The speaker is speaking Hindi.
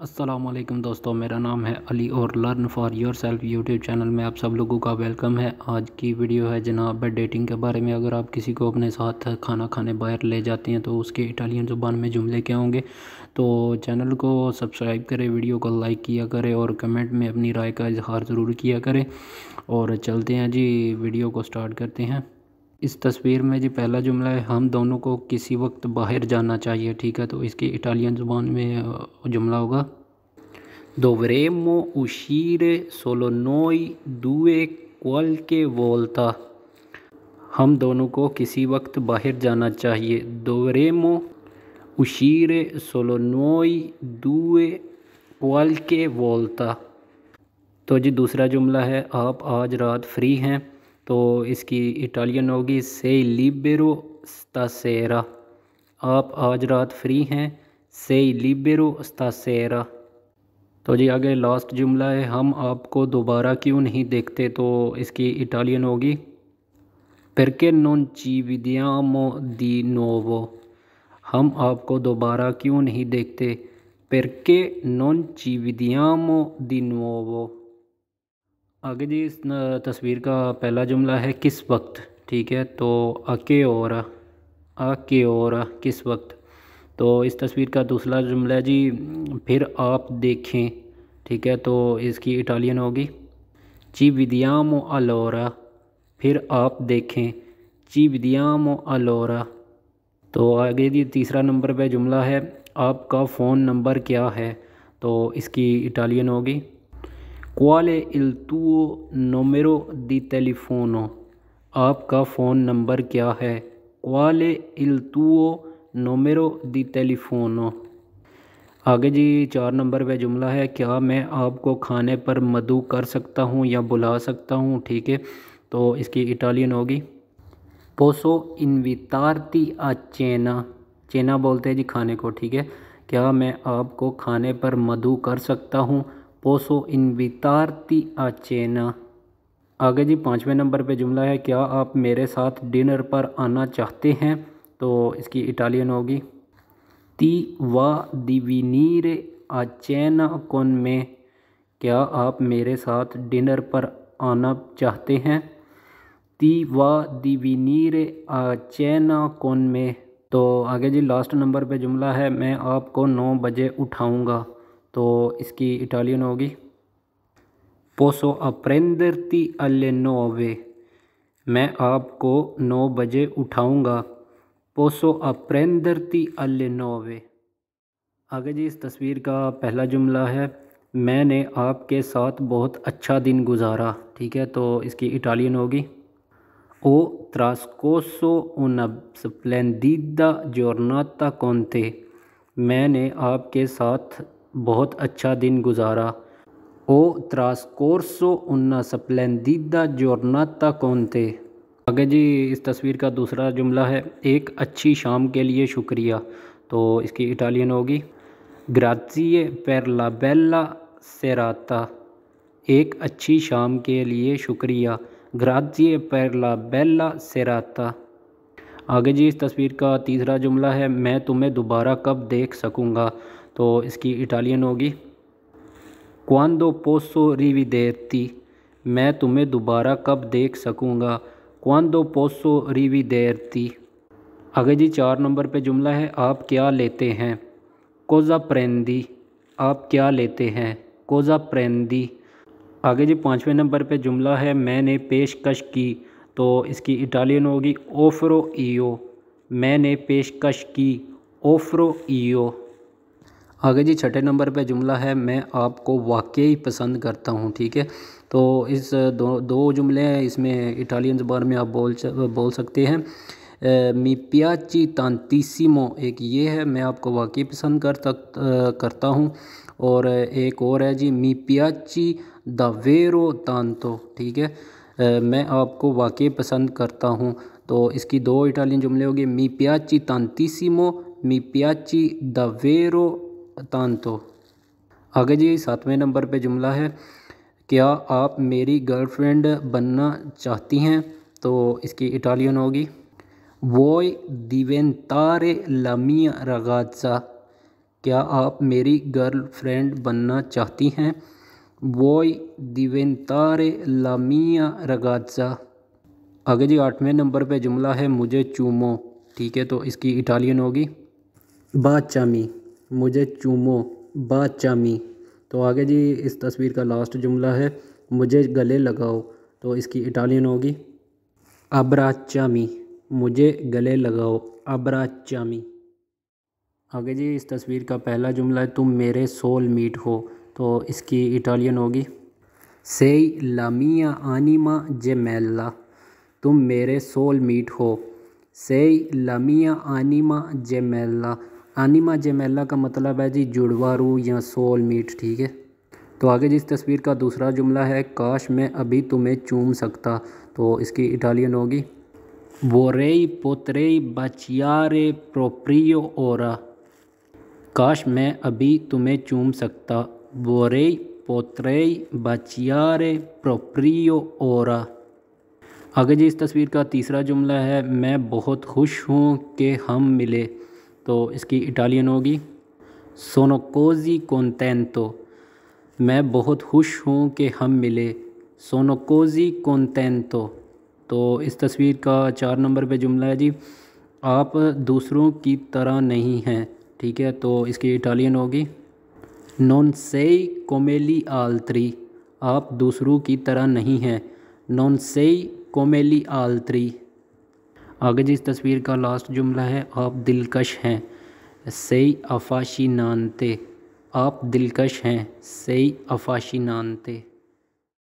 असलम दोस्तों, मेरा नाम है अली और learn for yourself YouTube channel में आप सब लोगों का वेलकम है। आज की वीडियो है जनाब डेटिंग के बारे में। अगर आप किसी को अपने साथ खाना खाने बाहर ले जाते हैं तो उसके इटालियन ज़ुबान में जुमले क्या होंगे? तो चैनल को सब्सक्राइब करें, वीडियो को लाइक किया करें और कमेंट में अपनी राय का इजहार ज़रूर किया करें। और चलते हैं जी, वीडियो को स्टार्ट करते हैं। इस तस्वीर में जी पहला जुमला है, हम दोनों को किसी वक्त बाहर जाना चाहिए, ठीक है? तो इसकी इटालियन ज़ुबान में जुमला होगा। dovremmo uscire solo noi due के volta हम दोनों को किसी वक्त बाहर जाना चाहिए। dovremmo uscire solo noi due के volta तो जी दूसरा जुमला है, आप आज रात फ्री हैं। तो इसकी इटालियन होगी। से लिबेरो स्तासेरा आप आज रात फ्री हैं। से लिबेरो स्तासेरा तो जी, आगे लास्ट जुमला है। हम आपको दोबारा क्यों नहीं देखते? तो इसकी इटालियन होगी। परके नॉन ची विदियामो दी नोवो हम आपको दोबारा क्यों नहीं देखते? परके नॉन ची विदियामो दी नोवो आगे जी इस तस्वीर का पहला जुमला है, किस वक्त? ठीक है तो अके और आके और, किस वक्त? तो इस तस्वीर का दूसरा जुमला जी, फिर आप देखें, ठीक है तो इसकी इटालियन होगी। ची विदियामो अलोरा, फिर आप देखें, ची विदियामो अलोरा। तो आगे जी तीसरा नंबर पे जुमला है, आपका फ़ोन नंबर क्या है? तो इसकी इटालियन होगी। क्वाले इल तुओ नोमेरो दी टेलीफोनो आपका फ़ोन नंबर क्या है क्वाले इल तुओ नोमेरो दी टेलीफोनो आगे जी, चार नंबर पे जुमला है। क्या मैं आपको खाने पर मधु कर सकता हूँ या बुला सकता हूँ? ठीक है तो इसकी इटालियन होगी। पोसो इनवितारती आ चेना। चेना बोलते हैं जी खाने को, ठीक है। क्या मैं आपको खाने पर मधु कर सकता हूँ? पोसो इनवितारती आ चेना आगे जी, पाँचवें नंबर पे जुमला है, क्या आप मेरे साथ डिनर पर आना चाहते हैं? तो इसकी इटालियन होगी। ती वा दिविनीर आ चेना कौन में, क्या आप मेरे साथ डिनर पर आना चाहते हैं? ती वा दिविनीर आ चेना कौन में तो आगे जी, लास्ट नंबर पे जुमला है, मैं आपको नौ बजे उठाऊँगा। तो इसकी इटालियन होगी। पोसो अप्रेंदरती अल्ले नोवे। मैं आपको नौ बजे उठाऊँगा। पोसो अप्रेंदरती अल्ले नोवे। आगे जी, इस तस्वीर का पहला जुमला है। मैंने आपके साथ बहुत अच्छा दिन गुजारा, ठीक है? तो इसकी इटालियन होगी। ओ त्रास्कोसो उन स्प्लेंडिदा जोरनाता कौन थे मैंने आपके साथ बहुत अच्छा दिन गुजारा। ओ ट्रांसकोर्सो उन्ना स्प्लेंडिदा जोरनाता कौनते आगे जी, इस तस्वीर का दूसरा जुमला है, एक अच्छी शाम के लिए शुक्रिया। तो इसकी इटालियन होगी। ग्राजिए पर ला बेला सेराता, एक अच्छी शाम के लिए शुक्रिया। ग्राजिए पर ला बेला सेराता। आगे जी, इस तस्वीर का तीसरा जुमला है, मैं तुम्हें दोबारा कब देख सकूँगा? तो इसकी इटालियन होगी। क्वांदो पोसो रिविदेरती मैं तुम्हें दोबारा कब देख सकूँगा? क्वांदो पोसो रिविदेरती आगे जी, चार नंबर पे जुमला है। आप क्या लेते हैं? कोज़ा प्रेंदी। आप क्या लेते हैं? कोज़ा प्रेंदी। आगे जी, पाँचवें नंबर पे जुमला है। मैंने पेशकश की। तो इसकी इटालियन होगी। ओफ्रो ईओ मैंने पेशकश की। ओफ्रो ईओ आगे जी, छठे नंबर पे जुमला है, मैं आपको वाकई पसंद करता हूँ, ठीक है? तो इस दो दो जुमले हैं, इसमें इटालियन ज़बान में आप बोल बोल सकते हैं। मी प्याची तांतीसीमो एक ये है, मैं आपको वाकई पसंद कर तक करता हूँ। और एक और है जी मी प्याची दावेरो तांतो ठीक है? मैं आपको वाकई पसंद करता हूँ। तो इसकी दो इटालियन जुमले होंगे मी प्याची तांतीसीमो मी प्याची दावेरो तांतो। आगे जी, सातवें नंबर पे जुमला है। क्या आप मेरी गर्लफ्रेंड बनना चाहती हैं? तो इसकी इटालियन होगी। वोई दिवेंतारे लमिया रगाजा। क्या आप मेरी गर्लफ्रेंड बनना चाहती हैं? वोई दिवेंतारे लामिया रगाजा। आगे जी, आठवें नंबर पे जुमला है, मुझे चूमो। ठीक है तो इसकी इटालियन होगी। बाचामी मुझे चूमो, बाचामी। तो आगे जी, इस तस्वीर का लास्ट जुमला है। मुझे गले लगाओ तो इसकी इटालियन होगी। अब्राचामी। मुझे गले लगाओ, अब्राचामी। आगे जी, इस तस्वीर का पहला जुमला है, तुम मेरे सोल मीट हो। तो इसकी इटालियन होगी। सेई लामिया आनिमा जेमेला तुम मेरे सोल मीट हो। सेई लामिया आनिमा जेमेला आनिमा जेमेला का मतलब है जी जुड़वारू या सोल मीट, ठीक है? तो आगे जिस तस्वीर का दूसरा जुमला है, काश मैं अभी तुम्हें चूम सकता तो इसकी इटालियन होगी। वोरेई पोतरेई बचियारे प्रोप्रियो ओरा। काश मैं अभी तुम्हें चूम सकता, वोरेई पोतरेई बचियारे प्रोप्रियो ओरा। आगे जी इस तस्वीर का तीसरा जुमला है, मैं बहुत खुश हूँ कि हम मिले। तो इसकी इटालियन होगी। सोनोकोजी कोंटेंतो मैं बहुत खुश हूँ कि हम मिले। सोनोकोजी कोंटेंतो तो इस तस्वीर का चार नंबर पे जुमला है जी। आप दूसरों की तरह नहीं हैं, ठीक है? तो इसकी इटालियन होगी। नॉन सेई कोमेली आल्त्री आप दूसरों की तरह नहीं हैं। नॉन सेई कोमेली आल्त्री आगे जी इस तस्वीर का लास्ट जुमला है, आप दिलकश हैं। सही अफाशी नानते। आप दिलकश हैं। सही अफाशी नानते।